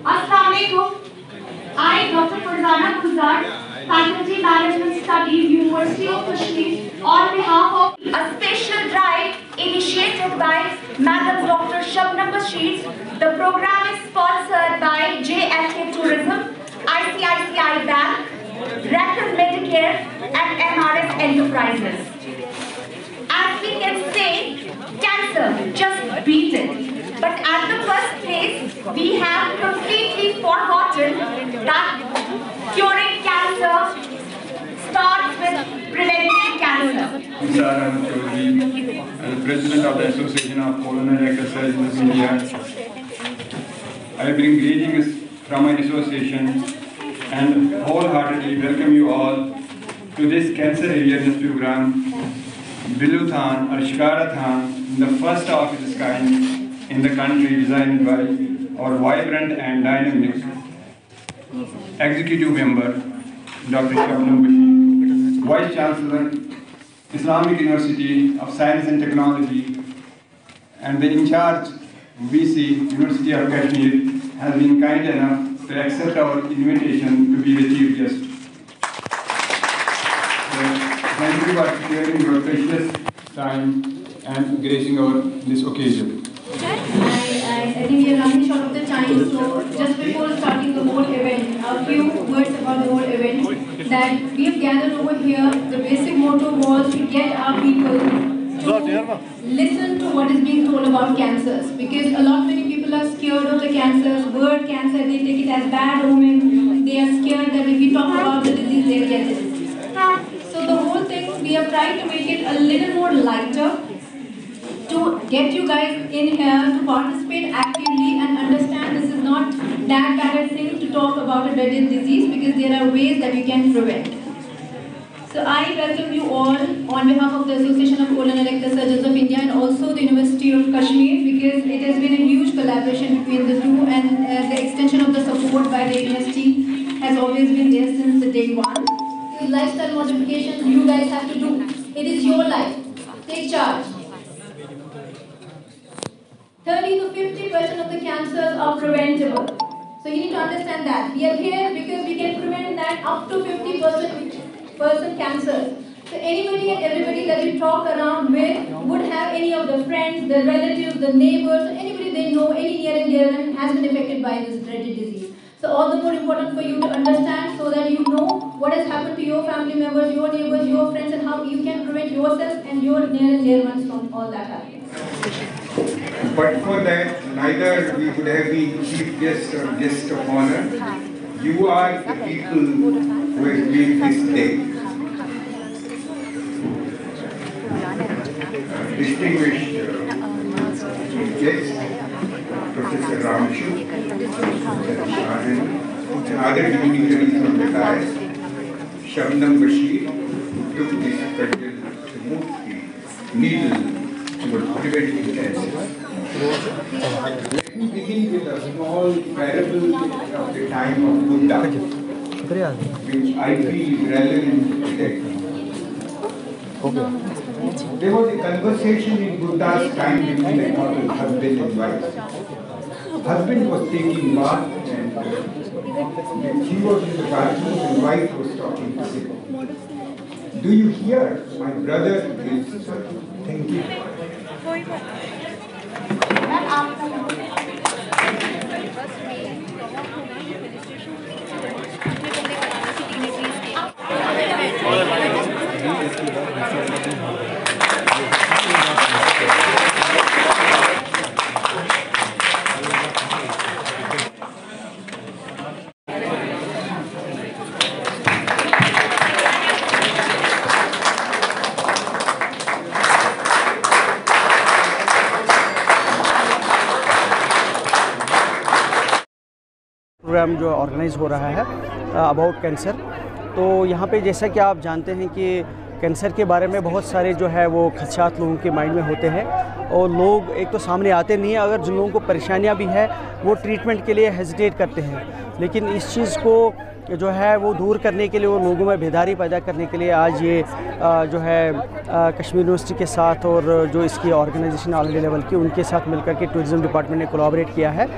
Assalamualaikum. I, Dr. Farzana Khuzar, Faculty Management Studies, University of Kashmir, on behalf of a special drive initiated by Madam Dr. Shabnam Bashir. The program is sponsored by JFK Tourism, ICICI Bank, Recon Medicare, and MRS Enterprises. We have completely forgotten that curing cancer starts with preventing cancer. Sir, I'm Chaudhary, I'm President of the Association of Pulmonary Exercises in India. I bring greetings from my association and wholeheartedly welcome you all to this cancer awareness program, Biluthan or Shikarathan, the first of its kind in the country designed by our vibrant and dynamic executive member, Dr. Shabnam Bashir, Vice Chancellor, Islamic University of Science and Technology, and the in charge VC, University of Kashmir, has been kind enough to accept our invitation to be the chief guest. Thank you for sharing your precious time and gracing our this occasion. I, I, I think we are running short of the time, so just before starting the whole event, a few words about the whole event. That we have gathered over here, the basic motto was to get our people to listen to what is being told about cancers. Because a lot many people are scared of the cancers, word cancer, they take it as bad omen. They are scared that if we talk about the disease, they'll get it. So the whole thing, we have tried to make it a little more lighter to get you guys in here to participate actively not that bad a thing to talk about a dreaded disease because there are ways that we can prevent. So I welcome you all on behalf of the Association of Colon and Rectal Surgeons of India and also the University of Kashmir because it has been a huge collaboration between the two and uh, the extension of the support by the university has always been there since the day one. Lifestyle modifications you guys have to do. It is your life. Take charge. 30 to 50 percent of the cancers are preventable. So you need to understand that. We are here because we can prevent that up to 50 percent person cancers. So anybody and everybody that you talk around with would have any of the friends, the relatives, the neighbors, anybody they know, any near and dear them has been affected by this dreaded disease. So all the more important for you to understand so that you know what has happened to your family members, your neighbors, your friends and how you can prevent yourself and your near and dear ones from all that happening. But for that, neither we would have been chief guest or guest of honor. You are the people who have made this day. Distinguished uh, guest, Professor Ramshu, and other dignitaries on the dais, Shabnam Bashir, took this fatal to move the needle preventing cancer. Let me begin with a small parable of the time of Buddha, which I feel is relevant today. There was a conversation in Buddha's time between the couple, husband and wife. Husband was taking bath and uh, he was in the bathroom and wife was talking to him. Do you hear? My brother is uh, thinking. Programme जो organise हो रहा है about cancer तो यहाँ पे जैसा कि आप जानते हैं कि कैंसर के बारे में बहुत सारे जो है वो खदशात लोगों के माइंड में होते हैं और लोग एक तो सामने आते नहीं हैं, अगर जिन लोगों को परेशानियाँ भी हैं, वो ट्रीटमेंट के लिए हेजिटेट करते हैं। लेकिन इस चीज़ को जो है वो दूर करने के लिए, वो लोगों में बेदारी पैदा करने के लिए आज ये जो है कश्मीर यूनिवर्सिटी के साथ और जो इसकी ऑर्गेनाइजेशन ऑल इंडिया लेवल की, उनके साथ मिलकर के टूरिज़्म डिपार्टमेंट ने कोलाबरेट किया है।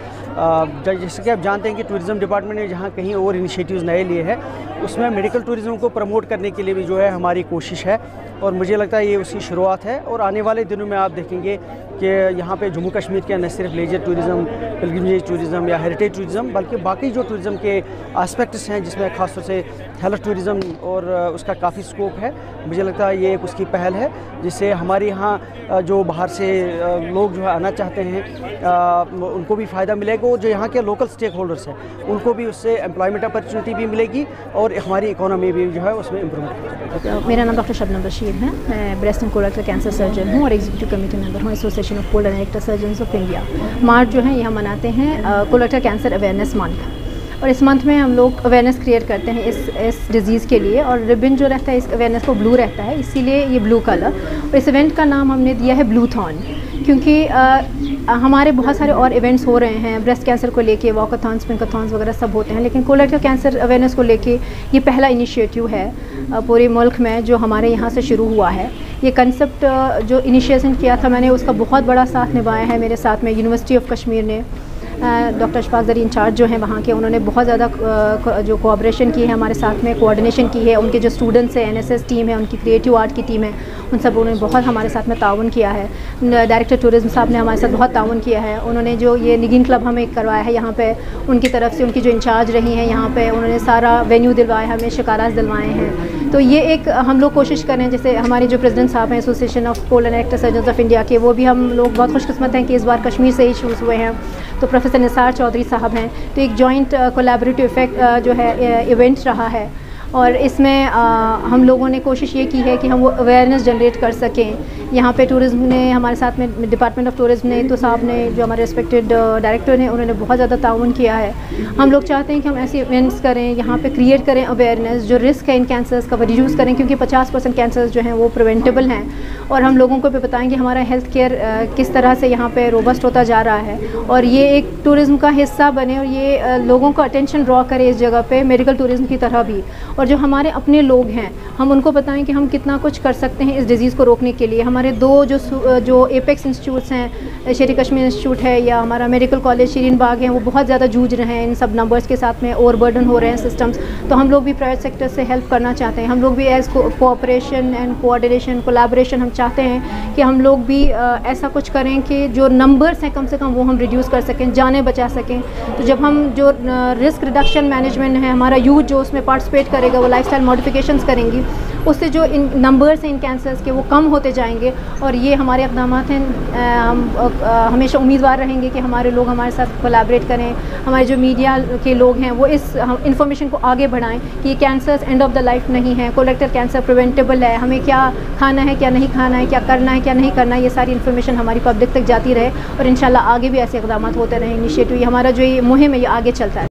जैसे कि आप जानते हैं कि टूरिज़्म डिपार्टमेंट ने जहाँ कहीं और इनिशिएटिव्स नए लिए हैं, उसमें मेडिकल टूरिज़्म को प्रमोट करने के लिए भी जो है हमारी कोशिश है और मुझे लगता है ये उसकी शुरुआत है और आने वाले दिनों में आप देखेंगे कि यहाँ पे जम्मू कश्मीर के न सिर्फ़ लेजर टूरिज़म पिलग्रिमेज टूरिज़म या हेरिटेज टूरिज़म बल्कि बाकी जो टूरिज़म के आस्पेक्ट्स हैं, जिसमें ख़ासतौर से हेल्थ टूरिज़म और उसका काफ़ी स्कोप है। मुझे लगता है ये एक उसकी पहल है, जिससे हमारे यहाँ जो बाहर से लोग जो है आना चाहते हैं उनको भी फ़ायदा मिलेगा और जो यहाँ के लोकल स्टेक होल्डर्स हैं, उनको भी उससे एम्प्लॉयमेंट अपॉर्चुनिटी भी मिलेगी और हमारी इकोनॉमी भी जो है उसमें इम्प्रूवमेंट मेरा नाम डॉक्टर शबनम बशीर है। मैं breast and colorectal cancer surgeon हूँ और एग्जीक्यूटिव कमेटी मेंबर हूँ एसोसिएशन ऑफ़ कोल्ड एंड सर्जन ऑफ़ इंडिया मार्च जो है, यहाँ मनाते हैं कोलेक्टर कैंसर अवेयरनेस मंथ और इस मंथ में हम लोग अवेयरनेस क्रिएट करते हैं इस इस डिज़ीज़ के लिए और रिबन जो रहता है इस अवेयरनेस को ब्लू रहता है इसीलिए ये ब्लू कलर और इस इवेंट का नाम हमने दिया है ब्लू थॉन क्योंकि आ, हमारे बहुत सारे और इवेंट्स हो रहे हैं ब्रेस्ट कैंसर को लेके वॉकाथॉन्स पिंकाथॉन्स वगैरह सब होते हैं लेकिन कोलेक्टर कैंसर अवेयरनेस को लेके ये पहला इनिशिएटिव है पूरे मुल्क में जो हमारे यहाँ से शुरू हुआ है। ये कंसेप्ट जो इनिशिएशन किया था मैंने उसका बहुत बड़ा साथ निभाया है मेरे साथ में यूनिवर्सिटी ऑफ़ कश्मीर ने। डॉक्टर अशफाक जरी इंचार्ज जो हैं वहाँ के, उन्होंने बहुत ज़्यादा जो कोऑपरेशन की है, हमारे साथ में कोऑर्डिनेशन की है, उनके जो स्टूडेंट्स हैं एनएसएस टीम है, उनकी क्रिएटिव आर्ट की टीम है, उन सब उन्होंने बहुत हमारे साथ में ताउन किया है। डायरेक्टर टूरिज़्म साहब ने हमारे साथ बहुत ताउन किया है। उन्होंने जो ये निगिन क्लब हमें करवाया है, यहाँ पर उनकी तरफ़ से उनकी जो इंचार्ज रही हैं, यहाँ पे उन्होंने सारा वेन्यू दिलवाया हमें शिकाराज दिलवाए हैं। तो ये एक, हम लोग कोशिश करें जैसे हमारे जो प्रेसिडेंट साहब हैं association of colorectal surgeon of India के, वो भी हम लोग बहुत खुशकस्मत हैं कि इस बार कश्मीर से ही शूज़ हुए हैं। तो प्रोफेसर निसार चौधरी साहब हैं। तो एक जॉइंट कोलेबरेटिव इफ़ेक्ट जो है इवेंट रहा है। और इसमें आ, हम लोगों ने कोशिश ये की है कि हम वो अवेयरनेस जनरेट कर सकें। यहाँ पे टूरिज़्म ने हमारे साथ में डिपार्टमेंट ऑफ़ टूरिज़्म ने तो साहब ने जो हमारे रिस्पेक्टेड डायरेक्टर ने उन्होंने बहुत ज़्यादा ताउन किया है। हम लोग चाहते हैं कि हम ऐसे इवेंट्स करें यहाँ पे क्रिएट करें अवेयरनेस जो रिस्क है इन कैंसर्स का वो रिड्यूस करें क्योंकि पचास परसेंट कैंसर्स जो हैं वो प्रिवेंटेबल हैं। और हम लोगों को भी बताएँ कि हमारा हेल्थ केयर किस तरह से यहाँ पे रोबस्ट होता जा रहा है। और ये एक टूरिज़्म का हिस्सा बने और ये लोगों का अटेंशन ड्रॉ करे इस जगह पे मेडिकल टूरिज़्म की तरह भी। और जो हमारे अपने लोग हैं, हम उनको बताएँ कि हम कितना कुछ कर सकते हैं इस डिज़ीज़ को रोकने के लिए। हमारे दो जो जो एपेक्स इंस्टीट्यूट्स हैं शेरी कश्मीर इंस्टीट्यूट है या हमारा मेडिकल कॉलेज शीरीन बाग है, वो बहुत ज़्यादा जूझ रहे हैं इन सब नंबर्स के साथ में ओवर बर्डन हो रहे हैं सिस्टम्स तो हम लोग भी प्राइवेट सेक्टर से हेल्प करना चाहते हैं। हम लोग भी as cooperation and coordination collaboration हम चाहते हैं कि हम लोग भी ऐसा कुछ करें कि जो नंबर्स हैं कम से कम वो हम रिड्यूस कर सकें, जाने, बचा सकें। तो जब हम जो रिस्क रिडक्शन मैनेजमेंट है, हमारा यूथ जो उसमें पार्टिसिपेट करेगा वो लाइफ स्टाइल मॉडिफिकेशंस करेंगी। उससे जो इन नंबर्स हैं, इन कैंसर्स के, वो कम होते जाएँगे। और ये हमारे इकदाम हैं। हम हमेशा उम्मीदवार रहेंगे कि हमारे लोग हमारे साथ कोलाबरेट करें। हमारे जो मीडिया के लोग हैं, वो इस इन्फॉर्मेशन को आगे बढ़ाएँ कि ये cancers end of the life नहीं है। कोलेक्टर कैंसर प्रिवेंटेबल है। हमें क्या खाना है, क्या नहीं खाना है, क्या करना है, क्या नहीं करना है, ये सारी इन्फॉर्मेशन हमारी पब्लिक तक जाती रहे। और इन आगे भी ऐसे इकदाम होते रहें। इनिशिएटिव हमारा जो ये मुहिम है, ये आगे चलता है